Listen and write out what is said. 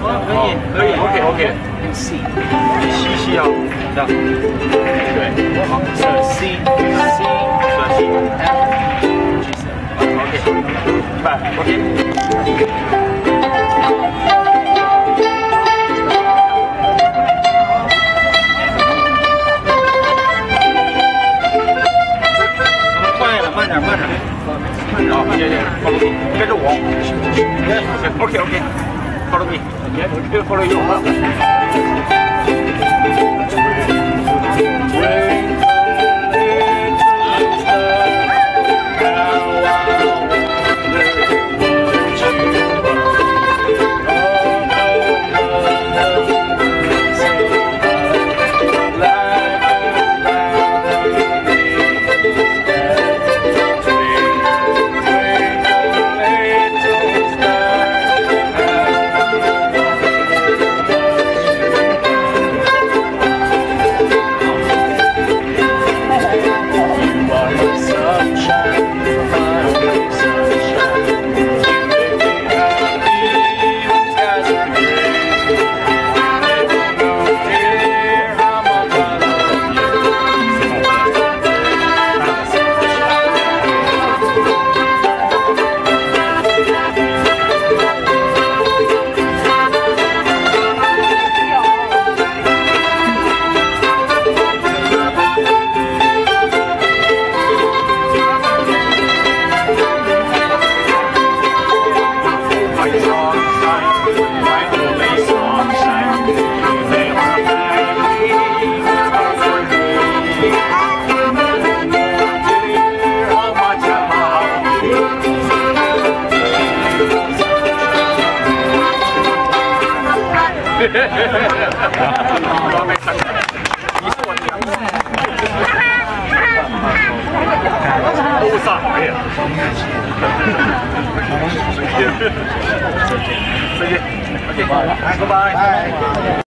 可以可以，OK OK，C 吸 C 啊，好的，对，好，C C C，OK，来，OK，快了，慢点慢点，好，谢谢，好，跟着我，行，OK OK。follow me. Yeah, follow you. Thank you. 再见，再见，拜拜，拜拜。